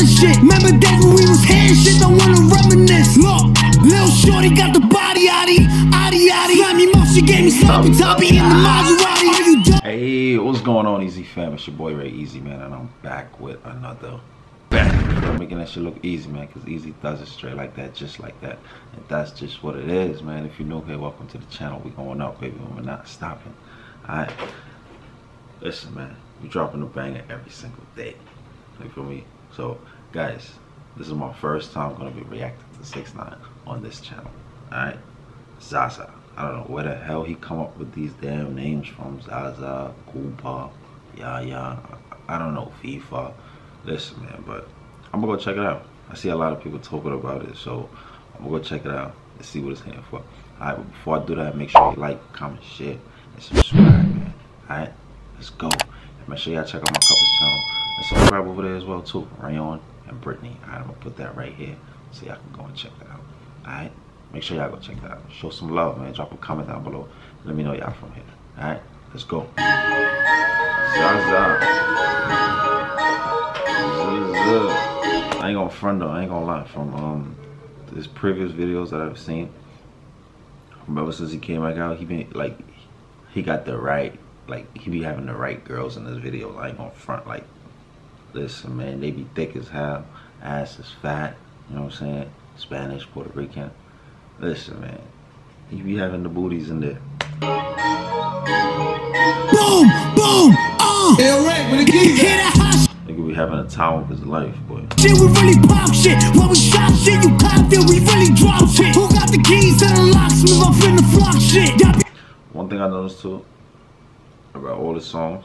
killing shit. Remember days when we was hand shit, don't wanna reminisce. Look, Lil Shorty got the body yaddy, yaddy yaddy. Slimy mouth, she gave me sloppy toppy in the Maserati. Are you done? Hey, what's going on, Easy fam? It's your boy RayEzy, man, and I'm back with another. I'm making that shit look easy, man, because Easy does it straight like that, just like that. And that's just what it is, man. If you're new here, welcome to the channel. we going up, baby, and we're not stopping. Alright? Listen, man, we dropping a banger every single day. You feel me? So, guys, this is my first time gonna be reacting to 6 9 on this channel. Alright? Zaza. I don't know where the hell he come up with these damn names from. Zaza, Gooba, Yaya. I don't know, FEFE. Listen, man, but I'm gonna go check it out. I see a lot of people talking about it, so I'm gonna go check it out and see what it's here for. Alright, but before I do that, make sure you like, comment, share, and subscribe, man. Alright? Let's go. And make sure y'all check out my couple's channel. And subscribe over there as well too. Rayon and Britney. I'm gonna put that right here so y'all can go and check that out. Alright? Make sure y'all go check that out. Show some love, man. Drop a comment down below. Let me know y'all from here. Alright? Let's go. Zaza. Zaza. I ain't gonna front though. I ain't gonna lie. From um his previous videos that I've seen, ever since he came back out, he been like he got the right like he be having the right girls in his videos. I ain't gonna front like listen man, they be thick as hell, ass is fat, you know what I'm saying? Spanish, Puerto Rican. Listen man, he be having the booties in there. Boom, boom, uh. Hell right, when the keys Hear that hot Nigga be having a time of his life, boy. shit, we really pop shit. When we shot shit, you copped it, we really drop shit. Who got the keys to the locksmith? I'm finna flock shit. Y'all be One thing I noticed too about all the songs,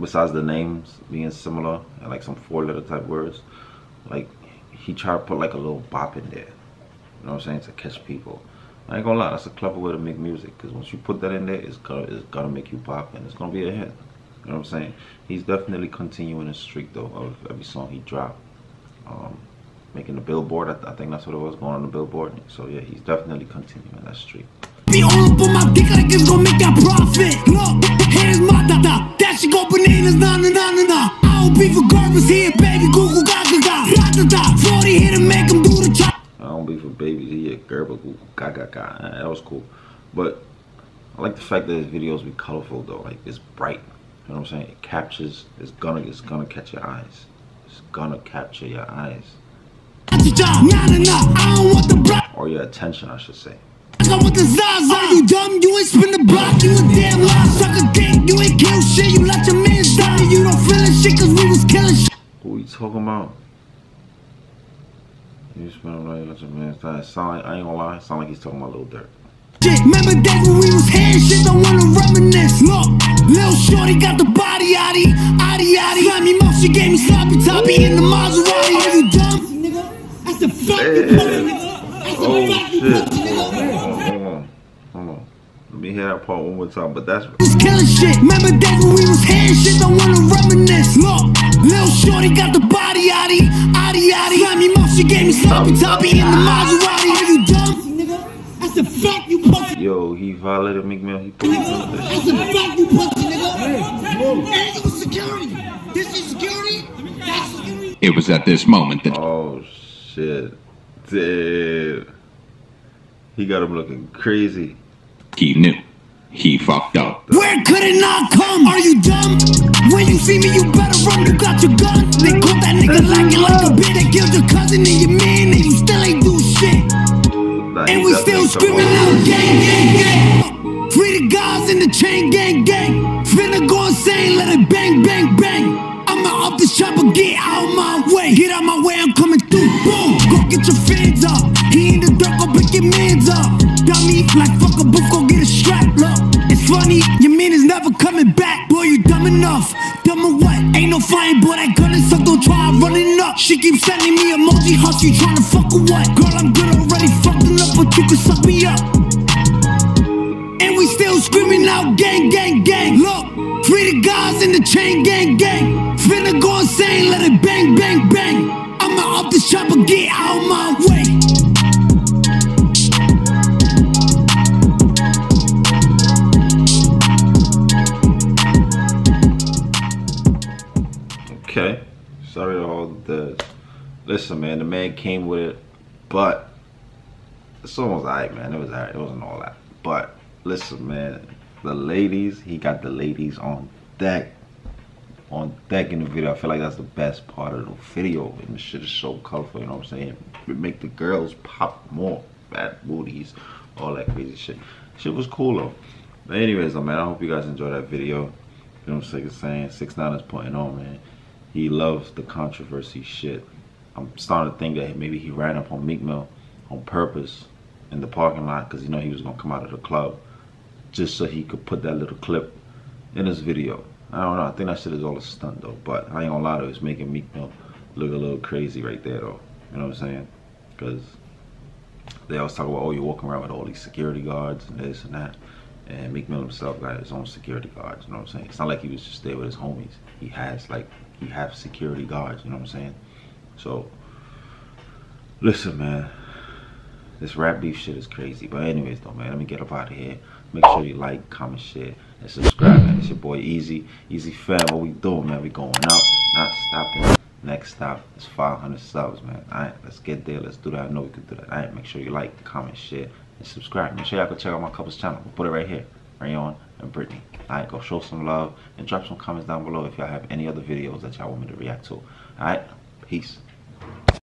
besides the names being similar and like some four letter type words, like he tried to put like a little bop in there. You know what I'm saying? To catch people. I ain't gonna lie, that's a clever way to make music because once you put that in there, it's gonna it's gonna make you pop and it's gonna be a hit. You know what I'm saying? He's definitely continuing his streak though of every song he dropped. Um, making the billboard, I, th- I think that's what it was, going on the billboard. So yeah, he's definitely continuing that streak. The fact that his videos be colorful though. Like it's bright. You know what I'm saying? It captures. It's gonna. It's gonna catch your eyes. It's gonna capture your eyes the block. or your attention, I should say. I want the Zaza. Are you dumb? You ain't spin the block. You a damn lie. You ain't kill shit. You let your man die. You don't feel it shit cause we was killing shit. Who you talking about? You smell like let your man die. Sound like I ain't gonna lie. Sound like he's talking about Durk. shit. Remember days when we hand shit, don't wanna reminisce. Look, Lil Shorty got the body yaddy, yaddy yaddy. Slimy mouth, she gave me sloppy toppy in the Maserati. Are you dumb? That's the fuck you pussy, nigga. That's the Oh fuck you pussy, nigga. hold on, hold on. Let me hear that part one more time. But that's was killing shit. Remember days when we was hand shit, don't wanna reminisce. Look, Lil Shorty got the body yaddy, yaddy yaddy. Slimy mouth, she gave me sloppy toppy in the Maserati. Are you dumb? That's the fuck you pussy. yo. He violated Meek Mill. He put his on That's this the shit. fuck you pussy, nigga. And it was security. This is security. That's security. It was at this moment that Oh shit! Dude, he got him looking crazy. he knew he fucked up. Where could it not come? Are you dumb? When you see me, you better run. You got your gun. They caught that nigga lacking like a bitch. They killed your cousin and your man, and you still ain't do shit. And we still screaming out gang, gang, gang. Free the guys in the chain gang, gang. Finna go insane, let it bang, bang, bang. I'ma up this chopper, get out my way. Get out my way, I'm coming through. Boom, go get your fans up. He in the dark, go pick your mans up. Got me like fuck a book, go get a strap. Look, it's funny, your man is never coming back. Boy, you dumb enough. Dumb or what? Ain't no flying, boy, that gun is up, don't try running up. She keeps sending me emoji hearts, you tryna fuck or what? Girl, I'm good can suck me up. And we still screaming out gang, gang, gang. Look, free the guys in the chain gang, gang. Finna go insane, let it bang, bang, bang. I'ma up this chopper, get out my way. Okay. Sorry to all the Listen, man, the man came with it, but the song was alright, man. It was alright. It wasn't all that. But listen, man, the ladies, he got the ladies on deck. On deck in the video. I feel like that's the best part of the video. And the shit is so colorful, you know what I'm saying? It make the girls pop more. Bad booties, all that crazy shit. Shit was cool though. But anyways, though, man, I hope you guys enjoyed that video. You know what I'm saying? Six Nine is pointing on, oh, man. He loves the controversy shit. I'm starting to think that maybe he ran up on Meek Mill on purpose in the parking lot because he know he was gonna come out of the club just so he could put that little clip in his video. I don't know. I think that shit is all a stunt though. But I ain't gonna lie to you, it's making Meek Mill look a little crazy right there though. You know what I'm saying? Because they always talk about, oh, you're walking around with all these security guards and this and that. And Meek Mill himself got his own security guards. You know what I'm saying? It's not like he was just there with his homies. He has like he has security guards. You know what I'm saying? So, listen, man. This rap beef shit is crazy. But anyways, though, man, let me get up out of here. Make sure you like, comment, share, and subscribe, man. It's your boy Easy. Easy Fam. What we doing, man? We going up, not stopping. Next stop is 500 subs, man. All right, let's get there. Let's do that. I know we can do that. All right, make sure you like, comment, share, and subscribe. Make sure y'all go check out my couple's channel. We'll put it right here. Rayon and Britney. Alright, go show some love and drop some comments down below if y'all have any other videos that y'all want me to react to. Alright, peace.